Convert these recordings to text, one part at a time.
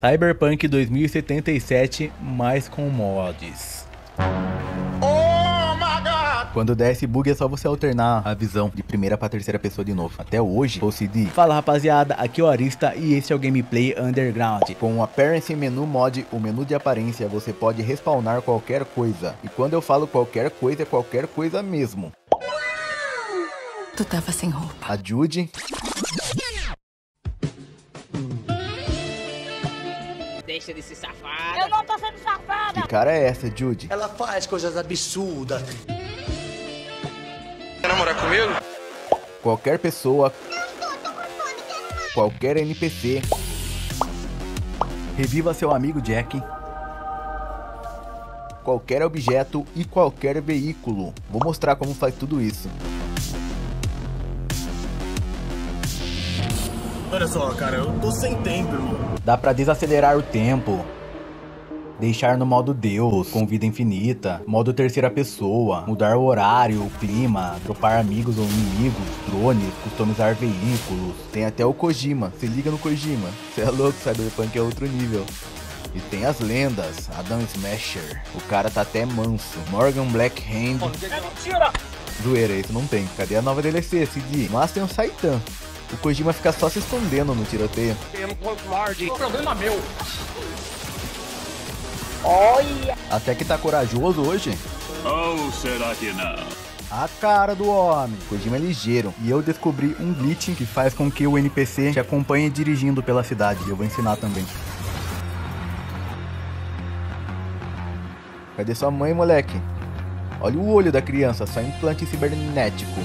Cyberpunk 2077, mais com mods. Quando der esse bug é só você alternar a visão de primeira para terceira pessoa de novo. Até hoje, OCD. Fala rapaziada, aqui é o Arista e esse é o Gameplay Underground. Com o Appearance Menu Mod, o menu de aparência, você pode respawnar qualquer coisa. E quando eu falo qualquer coisa, é qualquer coisa mesmo. Tu tava sem roupa. A Judy, Deixa de ser safada. Eu não tô sendo safada. que cara é essa, Judy? Ela faz coisas absurdas. Quer namorar comigo? Qualquer pessoa, qualquer NPC. Reviva seu amigo Jack. Qualquer objeto e qualquer veículo. Vou mostrar como faz tudo isso. Olha só, cara, eu tô sem tempo, irmão. Dá pra desacelerar o tempo. Deixar no modo Deus, com vida infinita, modo terceira pessoa, mudar o horário, o clima, dropar amigos ou inimigos, drones, customizar veículos. Tem até o Kojima, se liga no Kojima. Cê é louco, Cyberpunk é outro nível. E tem as lendas, Adam Smasher, o cara tá até manso, Morgan Blackhand. É mentira. Zoeira, esse não tem. Cadê a nova DLC, CD? Mas tem o Saitan. O Kojima fica só se escondendo no tiroteio. O problema é meu. Olha. Até que tá corajoso hoje. Ou será que não? A cara do homem. Kojima é ligeiro. E eu descobri um glitch que faz com que o NPC te acompanhe dirigindo pela cidade. Eu vou ensinar também. Cadê sua mãe, moleque? Olha o olho da criança, só implante cibernético.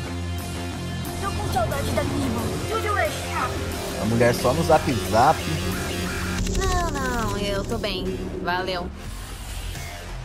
Tô com saudade da. Mulher só no zap zap. Não, não, eu tô bem. Valeu.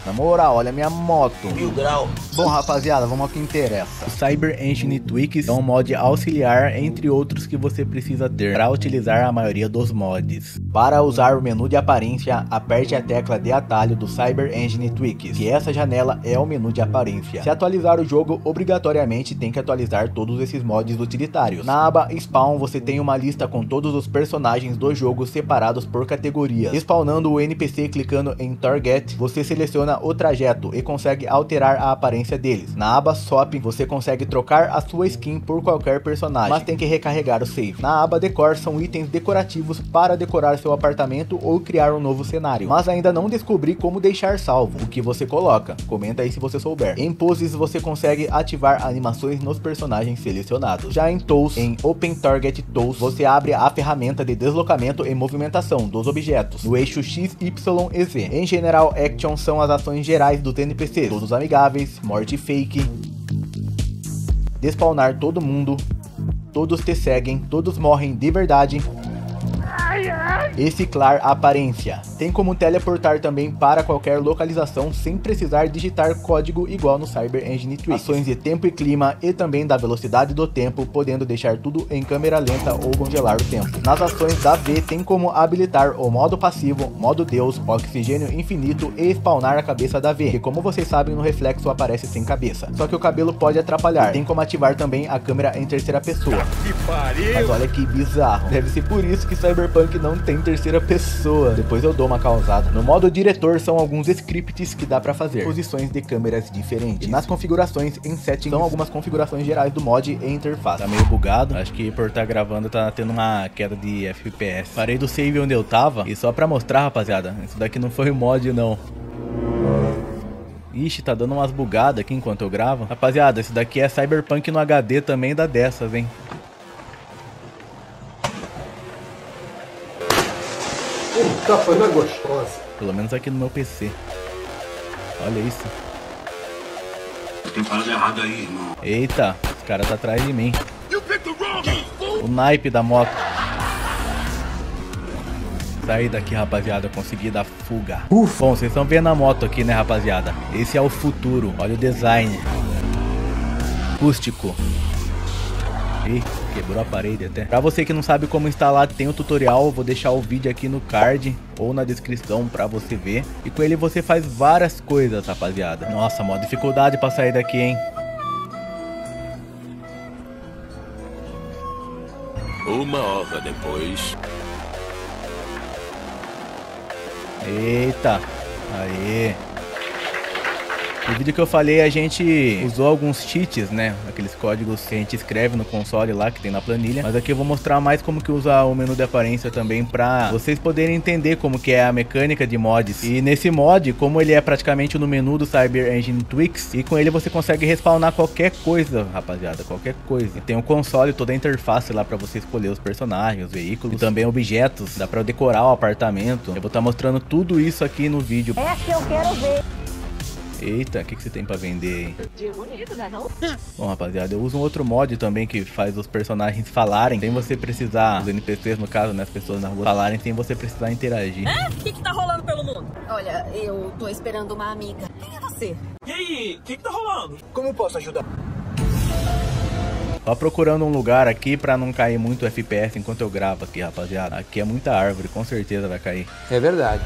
Na moral, olha a minha moto. Mil grau. Bom, rapaziada, vamos ao que interessa. O Cyber Engine Tweaks é um mod auxiliar, entre outros que você precisa ter para utilizar a maioria dos mods. Para usar o menu de aparência, aperte a tecla de atalho do Cyber Engine Tweaks, e essa janela é o menu de aparência. Se atualizar o jogo, obrigatoriamente tem que atualizar todos esses mods utilitários. Na aba Spawn, você tem uma lista com todos os personagens do jogo separados por categorias. Spawnando o NPC clicando em Target, você seleciona o trajeto e consegue alterar a aparência deles. Na aba Swap, você consegue trocar a sua skin por qualquer personagem, mas tem que recarregar o save. Na aba Decor, são itens decorativos para decorar seu apartamento ou criar um novo cenário, mas ainda não descobri como deixar salvo o que você coloca. Comenta aí se você souber. Em poses, você consegue ativar animações nos personagens selecionados. Já em Tools, em Open Target Tools, você abre a ferramenta de deslocamento e movimentação dos objetos no eixo X, Y e Z. Em General Action são as ações gerais dos NPCs, todos amigáveis, morte fake, despawnar todo mundo, todos te seguem, todos morrem de verdade, e ciclar aparência. Tem como teleportar também para qualquer localização sem precisar digitar código igual no Cyber Engine Tweaks. Ações de tempo e clima e também da velocidade do tempo, podendo deixar tudo em câmera lenta ou congelar o tempo. Nas ações da V tem como habilitar o modo passivo, modo Deus, oxigênio infinito e spawnar a cabeça da V, que como vocês sabem no reflexo aparece sem cabeça. Só que o cabelo pode atrapalhar. Tem como ativar também a câmera em terceira pessoa. Mas olha que bizarro. Deve ser por isso que Cyberpunk não tem terceira pessoa. Depois eu dou uma causada. No modo diretor são alguns scripts que dá pra fazer. Posições de câmeras diferentes. E nas configurações em settings são algumas configurações gerais do mod e interface. Tá meio bugado. Acho que por estar gravando tá tendo uma queda de FPS. Parei do save onde eu tava. E só pra mostrar, rapaziada. Isso daqui não foi o mod, não. Ixi, tá dando umas bugadas aqui enquanto eu gravo. Rapaziada, esse daqui é Cyberpunk no HD também dá dessas, hein? Puta, foi uma gostosa. Pelo menos aqui no meu PC. Olha isso. Tem parada errada aí, irmão. Eita, os caras tá atrás de mim. O naipe da moto. Saí daqui, rapaziada. Consegui dar fuga. Bom, vocês estão vendo a moto aqui, né, rapaziada? Esse é o futuro. Olha o design. Acústico. Quebrou a parede até. Pra você que não sabe como instalar, tem o tutorial. Vou deixar o vídeo aqui no card ou na descrição pra você ver. E com ele você faz várias coisas, rapaziada. Nossa, mó dificuldade pra sair daqui, hein? Uma hora depois. Eita. Aí. No vídeo que eu falei, a gente usou alguns cheats, né? Aqueles códigos que a gente escreve no console lá, que tem na planilha. Mas aqui eu vou mostrar mais como que usa o menu de aparência também pra vocês poderem entender como que é a mecânica de mods. E nesse mod, como ele é praticamente no menu do Cyber Engine Twix, e com ele você consegue respawnar qualquer coisa, rapaziada, qualquer coisa. Tem o um console, toda a interface lá pra você escolher os personagens, os veículos, e também objetos, dá pra decorar o apartamento. Eu vou estar tá mostrando tudo isso aqui no vídeo. É que eu quero ver. Eita, o que, que você tem pra vender aí? Bom, rapaziada, eu uso um outro mod também que faz os personagens falarem sem você precisar, os NPCs no caso, né, as pessoas na rua falarem sem você precisar interagir. É? O que que tá rolando pelo mundo? Olha, eu tô esperando uma amiga. Quem é você? E aí, o que que tá rolando? Como eu posso ajudar? Só procurando um lugar aqui pra não cair muito FPS enquanto eu gravo aqui, rapaziada. Aqui é muita árvore, com certeza vai cair. É verdade.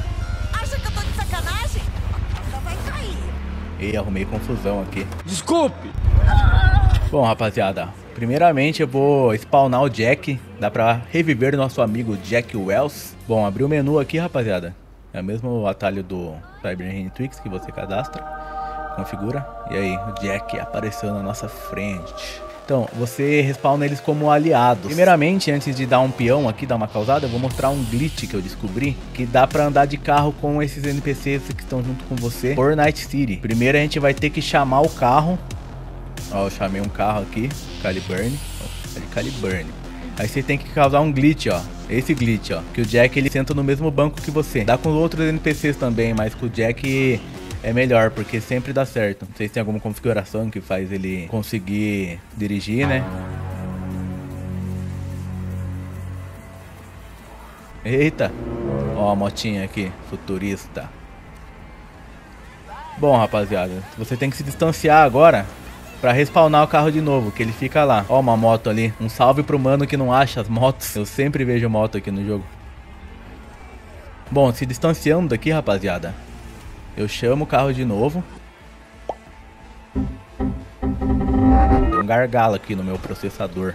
E arrumei confusão aqui. Desculpe! Bom, rapaziada, primeiramente eu vou spawnar o Jack. Dá pra reviver nosso amigo Jack Wells. Bom, abri o menu aqui, rapaziada. É o mesmo atalho do Cyber Twix que você cadastra. Configura. E aí, o Jack apareceu na nossa frente. Então, você respawna eles como aliados. Primeiramente, antes de dar um peão aqui, dar uma causada, eu vou mostrar um glitch que eu descobri, que dá pra andar de carro com esses NPCs que estão junto com você por Night City. Primeiro a gente vai ter que chamar o carro. Ó, eu chamei um carro aqui, Caliburn. De Caliburn. Aí você tem que causar um glitch, ó. Esse glitch, ó. Que o Jack ele senta no mesmo banco que você. Dá com outros NPCs também, mas com o Jack é melhor, porque sempre dá certo. Não sei se tem alguma configuração que faz ele conseguir dirigir, né? Eita! Ó a motinha aqui, futurista. Bom, rapaziada, você tem que se distanciar agora pra respawnar o carro de novo, que ele fica lá. Ó uma moto ali. Um salve pro mano que não acha as motos. Eu sempre vejo moto aqui no jogo. Bom, se distanciando daqui, rapaziada, eu chamo o carro de novo. Tem um gargalo aqui no meu processador.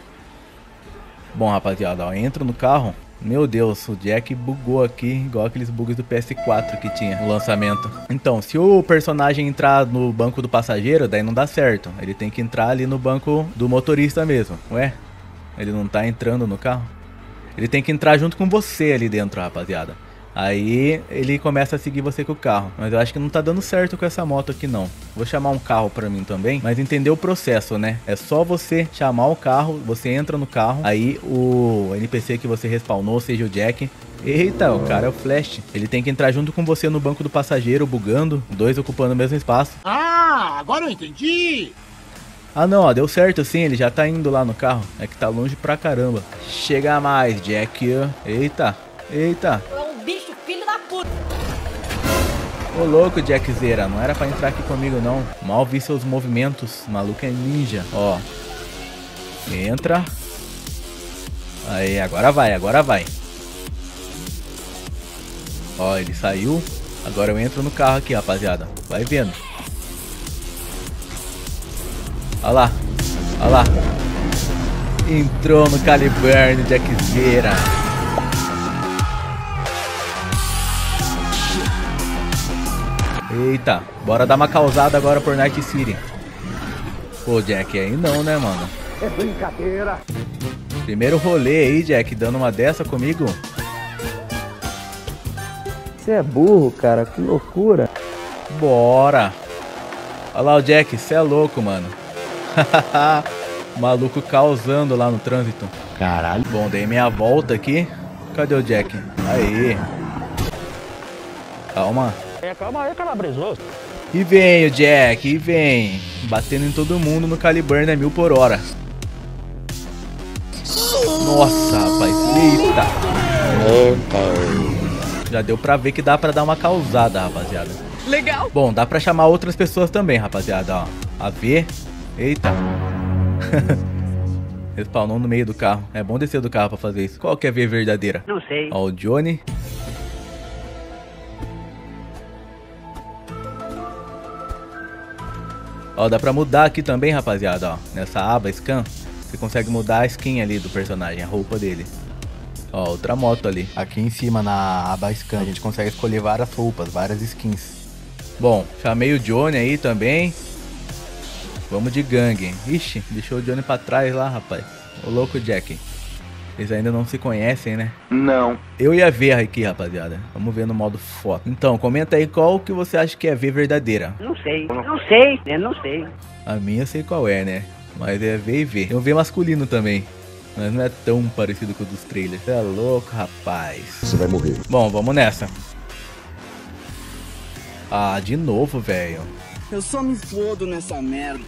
Bom, rapaziada, ó, entro no carro. Meu Deus, o Jack bugou aqui, igual aqueles bugs do PS4 que tinha no lançamento. Então, se o personagem entrar no banco do passageiro, daí não dá certo. Ele tem que entrar ali no banco do motorista mesmo. Ué, ele não tá entrando no carro? Ele tem que entrar junto com você ali dentro, rapaziada. Aí ele começa a seguir você com o carro. Mas eu acho que não tá dando certo com essa moto aqui não. Vou chamar um carro pra mim também. Mas entender o processo, né? É só você chamar o carro, você entra no carro. Aí o NPC que você respawnou, seja o Jack, Eita, o cara é o Flash. Ele tem que entrar junto com você no banco do passageiro, bugando, dois ocupando o mesmo espaço. Ah, agora eu entendi! Ah não, ó, deu certo sim, ele já tá indo lá no carro. É que tá longe pra caramba. Chega mais, Jack. Eita, eita. Ô louco, Jackzeira, não era pra entrar aqui comigo não. Mal vi seus movimentos, o maluco é ninja. Ó. Entra. Aí, agora vai, agora vai. Ó, ele saiu. Agora eu entro no carro aqui, rapaziada. Vai vendo. Olha lá. Olha lá. Entrou no Caliburn, Jackzeira. Eita, bora dar uma causada agora por Night City. Pô, Jack, aí não, né, mano? É brincadeira. Primeiro rolê aí, Jack, dando uma dessa comigo. Você é burro, cara, que loucura. Bora. Olha lá o Jack, você é louco, mano. Maluco causando lá no trânsito. Caralho. Bom, dei minha volta aqui. Cadê o Jack? Aí. Calma. É, calma aí, calabresoso. E vem o Jack, e vem. Batendo em todo mundo no Caliburn a mil por hora. Nossa, rapaz. Eita. Já deu pra ver que dá pra dar uma causada, rapaziada. Legal! Bom, dá pra chamar outras pessoas também, rapaziada, ó. A ver. Eita. Respawnou no meio do carro. É bom descer do carro pra fazer isso. Qual que é a ver verdadeira? Não sei. Ó, o Johnny. Ó, dá pra mudar aqui também, rapaziada, ó. Nessa aba Scan, você consegue mudar a skin ali do personagem, a roupa dele. Ó, outra moto ali. Aqui em cima na aba scan a gente consegue escolher várias roupas, várias skins. Bom, chamei o Johnny aí também. Vamos de gangue. Ixi, deixou o Johnny pra trás lá, rapaz. O louco Jack. Eles ainda não se conhecem, né? Não. Eu ia ver aqui, rapaziada. Vamos ver no modo foto. Então, comenta aí qual que você acha que é ver verdadeira. Não sei. Não sei. Eu não sei. A minha eu sei qual é, né? Mas é ver e ver. Tem um V masculino também. Mas não é tão parecido com o dos trailers. Você é louco, rapaz. Você vai morrer. Bom, vamos nessa. Ah, de novo, velho. Eu só me fodo nessa merda.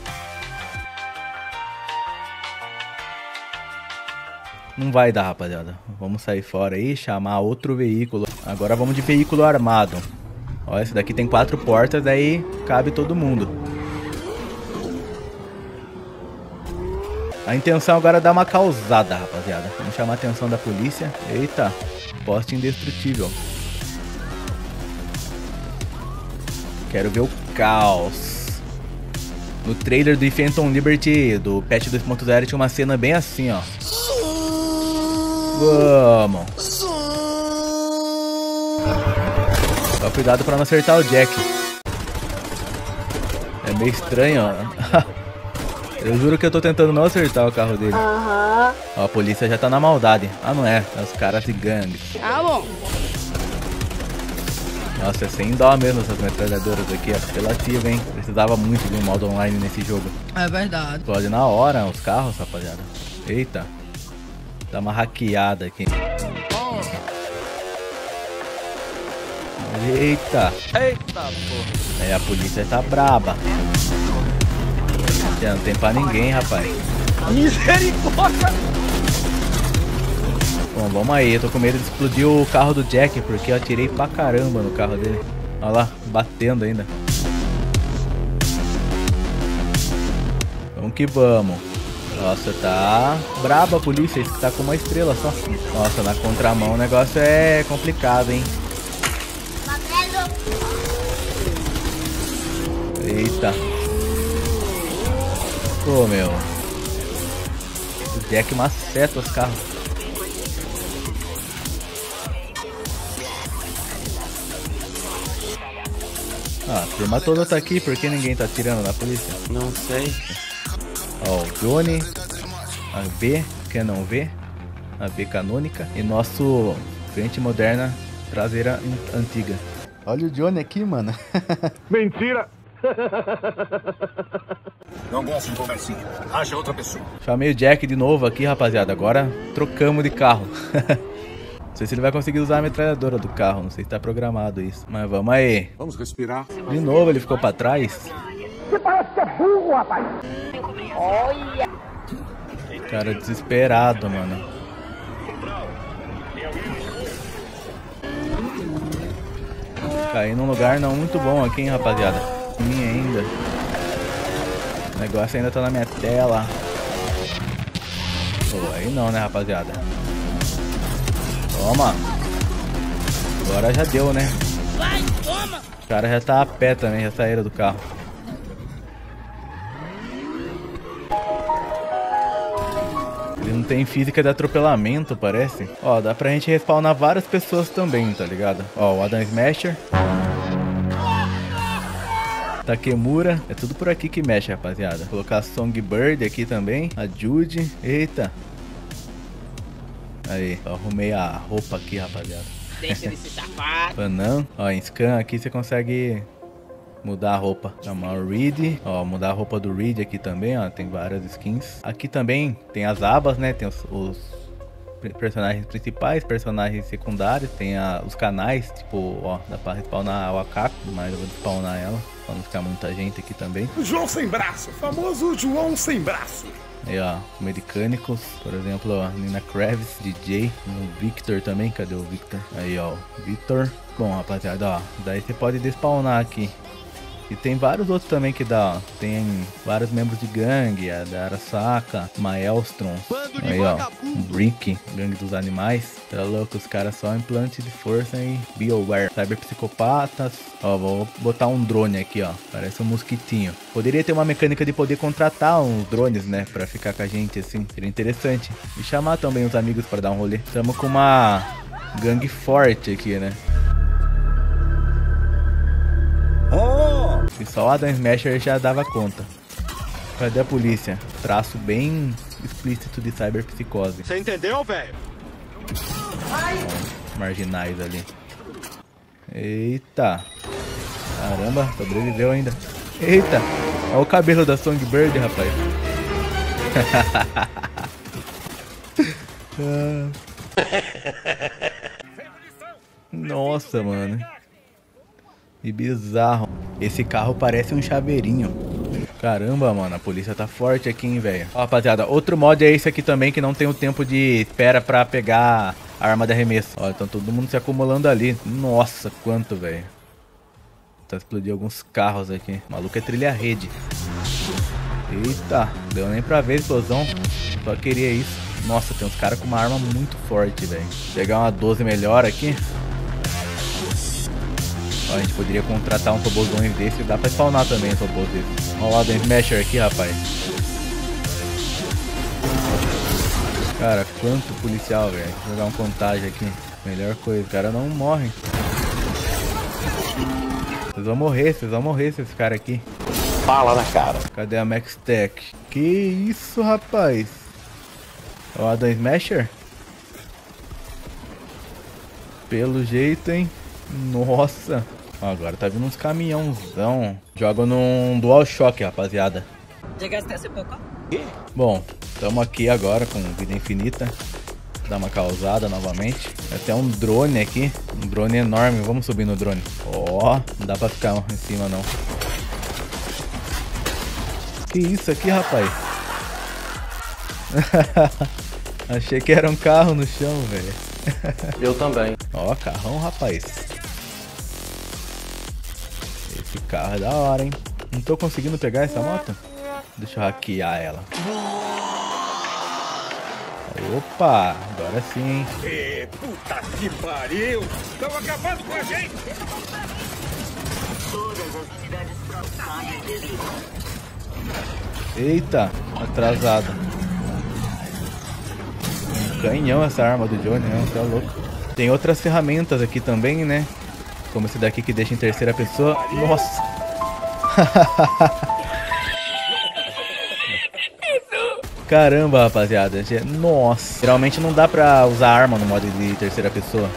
Não vai dar, rapaziada. Vamos sair fora aí, chamar outro veículo. Agora vamos de veículo armado. Ó, esse daqui tem quatro portas, daí cabe todo mundo. A intenção agora é dar uma causada, rapaziada. Vamos chamar a atenção da polícia. Eita, poste indestrutível. Quero ver o caos. No trailer do Phantom Liberty do patch 2.0 tinha uma cena bem assim, ó. Vamos. Só cuidado pra não acertar o Jack. É meio estranho, ó. Eu juro que eu tô tentando não acertar o carro dele. Aham. Ó, a polícia já tá na maldade. Ah, não é. É os caras de gangue. Ah, bom. Nossa, é sem dó mesmo essas metralhadoras aqui. É apelativo, hein? Precisava muito de um modo online nesse jogo. É verdade. Explode na hora os carros, rapaziada. Eita. Dá uma hackeada aqui. Eita. Eita, porra. É, a polícia tá braba. Já não tem pra ninguém, rapaz. Misericórdia! Bom, vamos aí. Eu tô com medo de explodir o carro do Jack, porque eu atirei pra caramba no carro dele. Olha lá, batendo ainda. Vamos que vamos. Nossa, tá braba a polícia, que tá com uma estrela só. Nossa, na contramão o negócio é complicado, hein? Eita. Pô, meu. O Jack maceta os carros. Ah, a turma toda tá aqui, por que ninguém tá atirando na polícia? Não sei. Ó, o Johnny, a B, que não vê, a B canônica, e nosso frente moderna traseira an- antiga. Olha o Johnny aqui, mano. Mentira! Não gosto de conversinha. Acha outra pessoa. Chamei o Jack de novo aqui, rapaziada. Agora trocamos de carro. não sei se ele vai conseguir usar a metralhadora do carro, não sei se tá programado isso. Mas vamos aí. Vamos respirar. De novo ele ficou pra trás. Você parece que é burro, rapaz! Cara desesperado, mano. Caí num lugar não muito bom aqui, hein, rapaziada. Mim ainda. O negócio ainda tá na minha tela. Pô, aí não, né, rapaziada? Toma. Agora já deu, né? Vai, toma! Os caras já tá a pé também, já saíram do carro. Não tem física de atropelamento, parece. Ó, dá pra gente respawnar várias pessoas também, tá ligado? Ó, o Adam Smasher. Takemura. É tudo por aqui que mexe, rapaziada. Vou colocar a Songbird aqui também. A Jude. Eita. Aí, ó, arrumei a roupa aqui, rapaziada. Deixa ele se safar. Panam. Ó, em scan aqui você consegue mudar a roupa. Chamar o Reed. Ó, mudar a roupa do Reed aqui também, ó. Tem várias skins. Aqui também tem as abas, né? Tem os, os pe- personagens principais, personagens secundários. Tem a- os canais, tipo, ó, dá pra respawnar a Wakako, mas eu vou spawnar ela. Pra não ficar muita gente aqui também. João sem braço. Famoso João sem braço. Aí, ó, mecânicos, por exemplo, ó, Nina Kravis, DJ, o Victor também, cadê o Victor? Aí, ó, Victor. Bom, rapaziada, ó, daí você pode despawnar aqui. E tem vários outros também que dá, ó. Tem vários membros de gangue, a da Arasaka, Maelstrom. Aí, ó. Brick, gangue dos animais. Tá louco, os caras só implante de força e BioWare. Cyberpsicopatas. Ó, vou botar um drone aqui, ó. Parece um mosquitinho. Poderia ter uma mecânica de poder contratar uns drones, né? Pra ficar com a gente, assim. Seria interessante. E chamar também os amigos pra dar um rolê. Estamos com uma gangue forte aqui, né? E só o Adam Smasher já dava conta. Cadê a polícia? Traço bem explícito de cyberpsicose. Você entendeu, velho? Marginais ali. Eita. Caramba, sobreviveu ainda. Eita. Olha o cabelo da Songbird, rapaz. Nossa, mano. Que bizarro. Esse carro parece um chaveirinho. Caramba, mano, a polícia tá forte aqui, hein, velho. Ó, rapaziada, outro mod é esse aqui também, que não tem o tempo de espera pra pegar a arma de arremesso. Ó, então todo mundo se acumulando ali. Nossa, quanto, velho. Tá explodindo alguns carros aqui. O maluco é trilha-rede. Eita, deu nem pra ver a explosão. Só queria isso. Nossa, tem uns caras com uma arma muito forte, velho. Pegar uma 12 melhor aqui. A gente poderia contratar um tobogãs desse. Dá pra spawnar também um robôs desse. Ó o Adam Smasher aqui, rapaz. Cara, quanto policial, velho. Vou jogar uma contagem aqui. Melhor coisa, o cara não morre. Vocês vão morrer, vocês vão morrer esses caras aqui. Fala na cara. Cadê a Max Tech? Que isso, rapaz? Ó, o Adam Smasher? Pelo jeito, hein? Nossa. Agora tá vindo uns caminhãozão. Joga num DualShock, rapaziada. Chegaste hace pouco? Bom, estamos aqui agora com vida infinita. Dar uma causada novamente. Até um drone aqui. Um drone enorme. Vamos subir no drone. Ó, não dá pra ficar em cima não. Que isso aqui, rapaz? Achei que era um carro no chão, velho. Eu também. Ó, carrão, rapaz. Esse carro é da hora, hein? Não tô conseguindo pegar essa moto? Deixa eu hackear ela. Opa, agora sim, hein? Ê, puta que pariu! Estão acabando com a gente! Eita, atrasado. Um canhão essa arma do Johnny, né? Tá louco. Tem outras ferramentas aqui também, né? Como esse daqui que deixa em terceira pessoa. Nossa! Caramba, rapaziada. Nossa. Geralmente não dá pra usar arma no modo de terceira pessoa.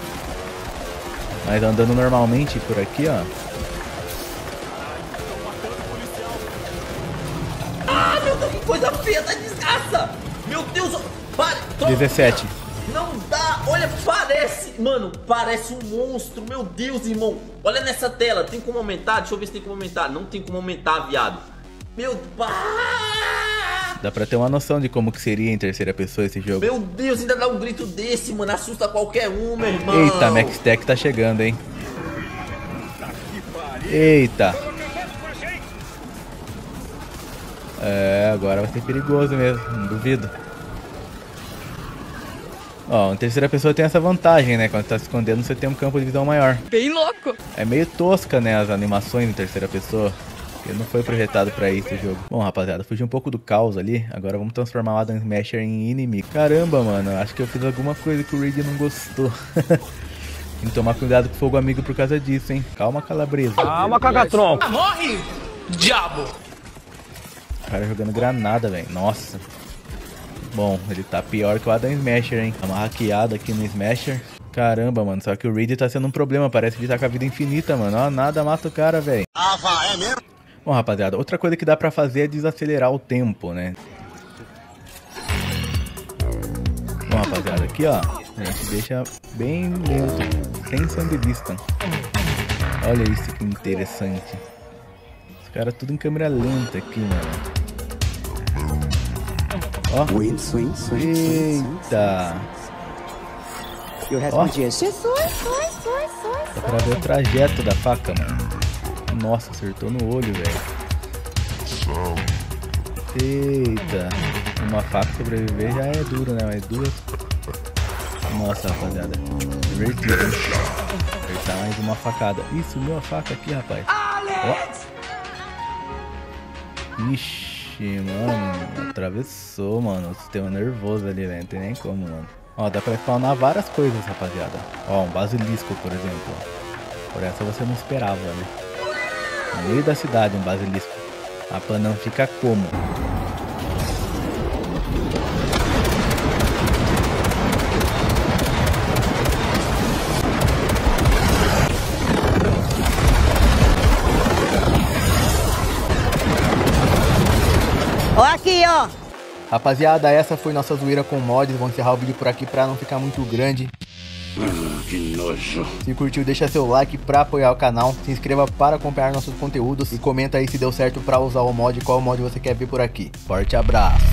Mas andando normalmente por aqui, ó. Que coisa feia da desgraça! Meu Deus, pare! Toma. 17. Mano, parece um monstro! Meu Deus, irmão! Olha nessa tela, tem como aumentar? Deixa eu ver se tem como aumentar. Não tem como aumentar, viado. Meu pá! Dá pra ter uma noção de como que seria em terceira pessoa esse jogo. Meu Deus, ainda dá um grito desse, mano. Assusta qualquer um, meu irmão. Eita, Max Tech tá chegando, hein? Eita. É, agora vai ser perigoso mesmo, não duvido. Ó, em terceira pessoa tem essa vantagem, né? Quando tá se escondendo, você tem um campo de visão maior. Bem louco. É meio tosca, né, as animações em terceira pessoa. Porque não foi projetado pra isso o jogo. Bom, rapaziada, fugi um pouco do caos ali. Agora vamos transformar o Adam Smasher em inimigo. Caramba, mano, acho que eu fiz alguma coisa que o Reed não gostou. Tem que tomar cuidado com o fogo amigo por causa disso, hein? Calma, calabresa. Calma, cagatronco. Morre, diabo. O cara jogando granada, velho. Nossa. Bom, ele tá pior que o Adam Smasher, hein? Tá uma hackeada aqui no Smasher. Caramba, mano. Só que o Reed tá sendo um problema. Parece que ele tá com a vida infinita, mano. Ó, nada mata o cara, velho. Ah, é mesmo? Bom, rapaziada, outra coisa que dá pra fazer é desacelerar o tempo, né? Bom, rapaziada, aqui ó, a gente deixa bem lento, sem de vista. Olha isso que interessante. Os caras tudo em câmera lenta aqui, mano. Ó. Swing, swing, swing, Eita! E o resto Ó. Dá pra ver o trajeto da faca, mano. Nossa, acertou no olho, velho. Eita. Uma faca sobreviver já é duro, né? Mas duas. Nossa, rapaziada. Divertido, hein? Acertar mais uma facada. Ih, sumiu a faca aqui, rapaz. Ó. Ixi, mano. Atravessou, mano. O sistema nervoso ali, velho. Não tem nem como, mano. Ó, dá pra spawnar várias coisas, rapaziada. Ó, um basilisco, por exemplo. Por essa você não esperava, né? No meio da cidade, um basilisco. A pan não fica como? Ó aqui, ó. Rapaziada, essa foi nossa zoeira com mods. Vou encerrar o vídeo por aqui pra não ficar muito grande. Ah, que nojo. Se curtiu, deixa seu like pra apoiar o canal. Se inscreva para acompanhar nossos conteúdos. E comenta aí se deu certo pra usar o mod. Qual mod você quer ver por aqui. Forte abraço.